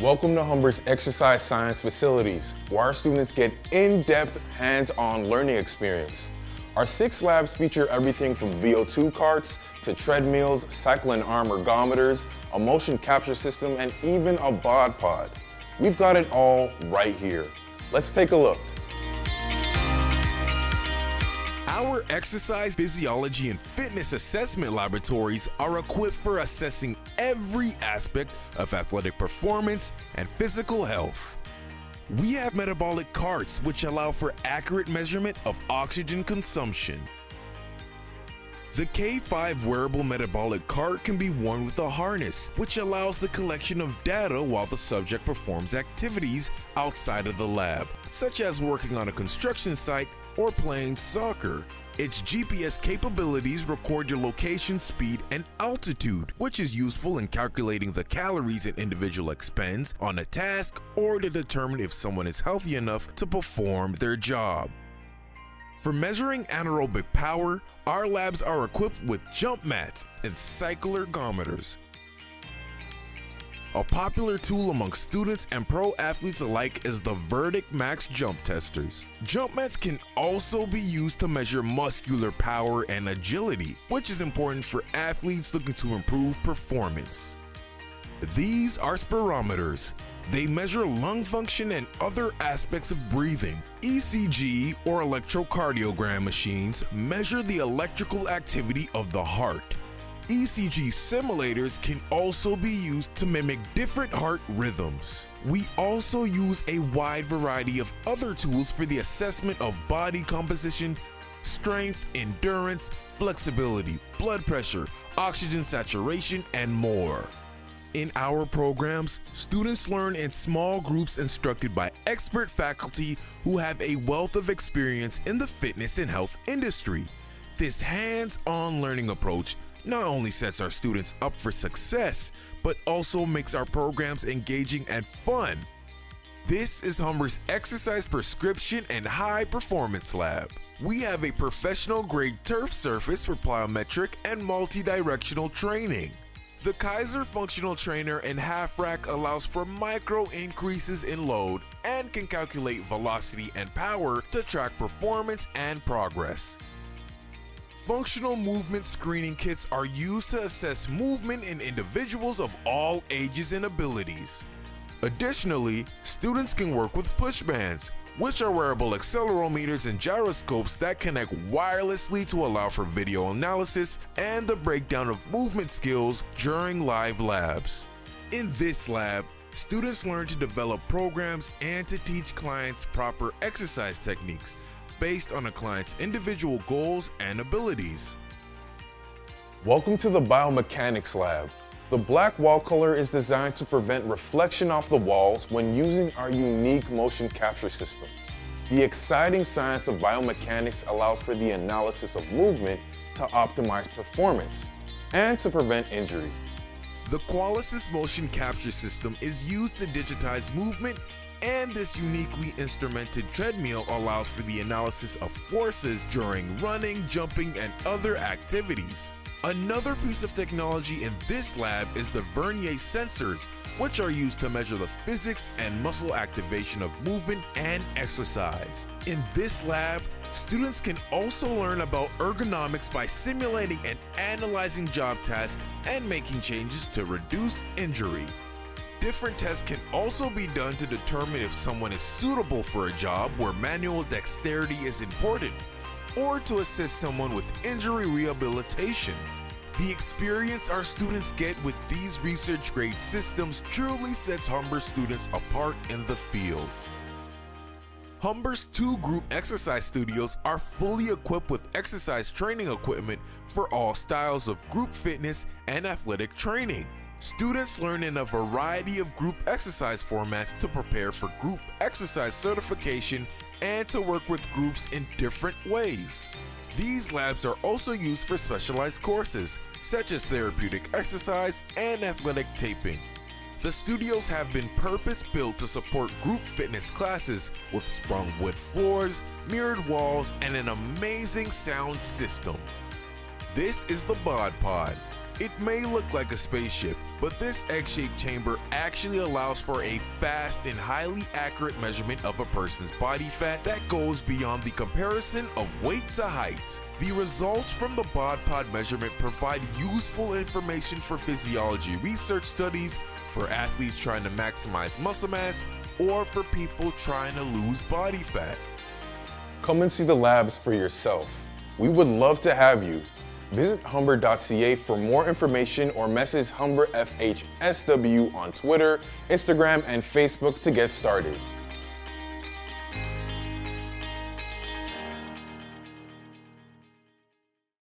Welcome to Humber's Exercise Science Facilities, where our students get in-depth, hands-on learning experience. Our six labs feature everything from VO2 carts to treadmills, cycle and arm ergometers, a motion capture system, and even a bod pod. We've got it all right here. Let's take a look. Our exercise physiology and fitness assessment laboratories are equipped for assessing every aspect of athletic performance and physical health. We have metabolic carts which allow for accurate measurement of oxygen consumption. The K5 wearable metabolic cart can be worn with a harness, which allows the collection of data while the subject performs activities outside of the lab, such as working on a construction site or playing soccer. Its GPS capabilities record your location, speed, and altitude, which is useful in calculating the calories an individual expends on a task or to determine if someone is healthy enough to perform their job. For measuring anaerobic power, our labs are equipped with jump mats and cycle ergometers, a popular tool among students and pro athletes alike is the Verdict Max Jump Testers. Jump mats can also be used to measure muscular power and agility, which is important for athletes looking to improve performance. These are spirometers. They measure lung function and other aspects of breathing. ECG or electrocardiogram machines measure the electrical activity of the heart. ECG simulators can also be used to mimic different heart rhythms. We also use a wide variety of other tools for the assessment of body composition, strength, endurance, flexibility, blood pressure, oxygen saturation, and more. In our programs, students learn in small groups instructed by expert faculty who have a wealth of experience in the fitness and health industry. This hands-on learning approach not only sets our students up for success, but also makes our programs engaging and fun. This is Humber's Exercise Prescription and High Performance Lab. We have a professional grade turf surface for plyometric and multi-directional training. The Kaiser Functional Trainer and Half Rack allows for micro increases in load and can calculate velocity and power to track performance and progress. Functional movement screening kits are used to assess movement in individuals of all ages and abilities. Additionally, students can work with push bands, which are wearable accelerometers and gyroscopes that connect wirelessly to allow for video analysis and the breakdown of movement skills during live labs. In this lab, students learn to develop programs and to teach clients proper exercise techniques based on a client's individual goals and abilities. Welcome to the Biomechanics Lab. The black wall color is designed to prevent reflection off the walls when using our unique motion capture system. The exciting science of biomechanics allows for the analysis of movement to optimize performance and to prevent injury. The Qualisys motion capture system is used to digitize movement and this uniquely instrumented treadmill allows for the analysis of forces during running, jumping, and other activities. Another piece of technology in this lab is the Vernier sensors, which are used to measure the physics and muscle activation of movement and exercise. In this lab, students can also learn about ergonomics by simulating and analyzing job tasks and making changes to reduce injury. Different tests can also be done to determine if someone is suitable for a job where manual dexterity is important, or to assist someone with injury rehabilitation. The experience our students get with these research grade systems truly sets Humber students apart in the field. Humber's two group exercise studios are fully equipped with exercise training equipment for all styles of group fitness and athletic training. Students learn in a variety of group exercise formats to prepare for group exercise certification and to work with groups in different ways. These labs are also used for specialized courses, such as therapeutic exercise and athletic taping. The studios have been purpose-built to support group fitness classes with sprung wood floors, mirrored walls, and an amazing sound system. This is the Bod Pod, It may look like a spaceship, but this egg-shaped chamber actually allows for a fast and highly accurate measurement of a person's body fat that goes beyond the comparison of weight to height. The results from the bod pod measurement provide useful information for physiology research studies, for athletes trying to maximize muscle mass, or for people trying to lose body fat. Come and see the labs for yourself. We would love to have you. Visit Humber.ca for more information or message Humber FHSW on Twitter, Instagram, and Facebook to get started.